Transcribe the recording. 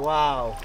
wow.